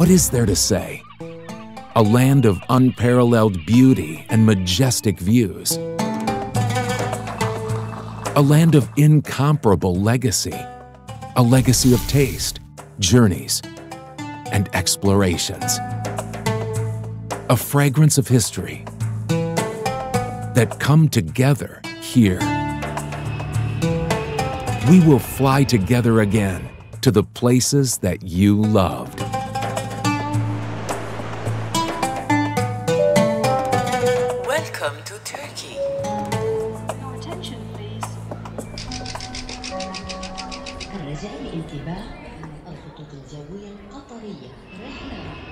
What is there to say? A land of unparalleled beauty and majestic views. A land of incomparable legacy. A legacy of taste, journeys, and explorations. A fragrance of history that come together here. We will fly together again to the places that you loved. Welcome to Turkey. Your attention, please. الرجاء الانتباه الخطوط الجوية القطرية رحلة